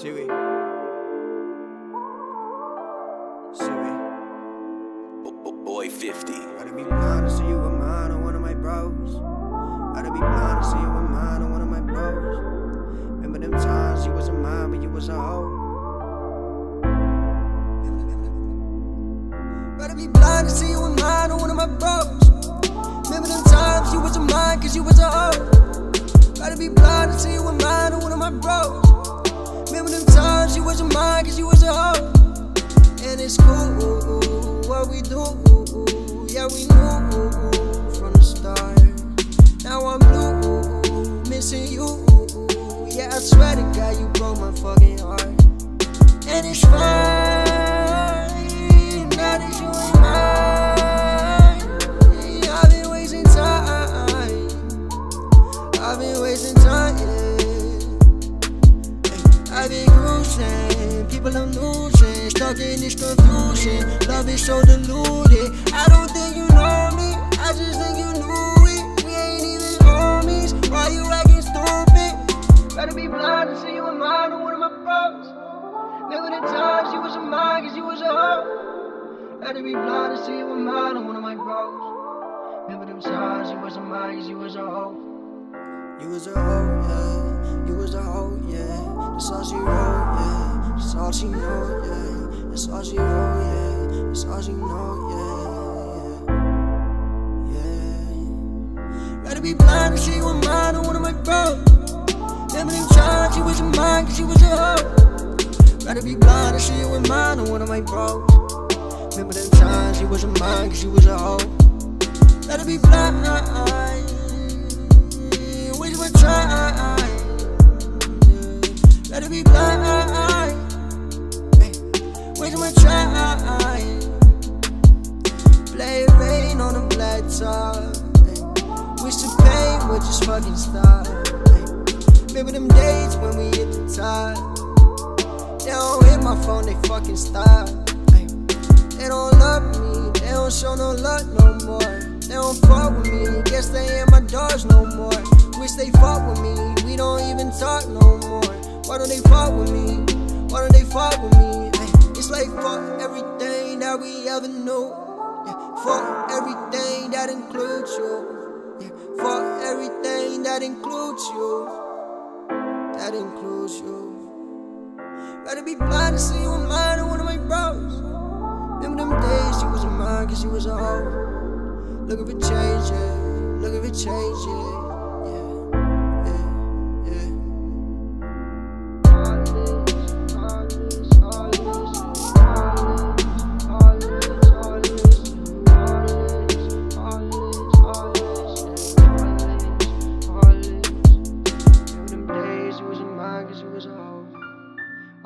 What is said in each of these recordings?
Siri. Siri. Boyfifty. Gotta be blind to see you with mine or one of my bros. Gotta be blind to see you with mine or one of my bros. Remember them times you wasn't mine, but you was a hoe. Gotta be blind to see you with mine or one of my bros. Remember them times you wasn't mine, cause you was a hoe. Gotta be blind to see you with mine or one of my bros. Them times you wasn't mine, cause you was a hoe. And it's cool what we do. Yeah, we knew from the start. Now I'm blue, missing you. Yeah, I swear to God, you broke my fucking heart. And it's fine, people are losing, stuck in this confusion. Love is so deluded. I don't think you know me, I just think you knew it. We ain't even homies. Why you acting stupid? Better be blind to see you in mine or one of my bros. Remember the times you was a mine cause you was a hoe. Better be blind to see you in mine or one of my bros. Remember them times you was a mine cause you was a hoe. You was a hoe, yeah. You was a hoe, yeah. That's all she wrote, That's all she know, yeah. That's all she wrote, yeah. That's all she know, yeah. Yeah. Gotta be blind see you in mine or one of my bros. Remember them times you was a mine cause you was a hoe. Gotta be blind see you in mine or one of my bros. Remember them times you was a mine cause you was a hoe. Gotta be blind. Which one try? Gotta be blind. A. Wish the pain would just fucking stop. Remember them days when we hit the top. They don't hit my phone, they fucking stop. They don't love me, they don't show no love no more. They don't fuck with me, guess they ain't my dogs no more. Wish they fuck with me, we don't even talk no more. Why don't they fuck with me? Why don't they fuck with me? It's like fuck everything that we ever knew. Yeah, fuck everything that includes you. Yeah, fuck everything that includes you. That includes you. Gotta be blind to see you in mine or one of my bros. Remember them days she was a mine cause you was a hoe. Looking for it changed, yeah. Look if it changed, yeah. Yeah,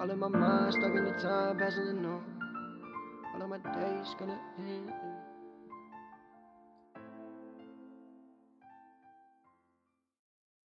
All in my mind, stuck in the time, passing the note. All of my days gonna end.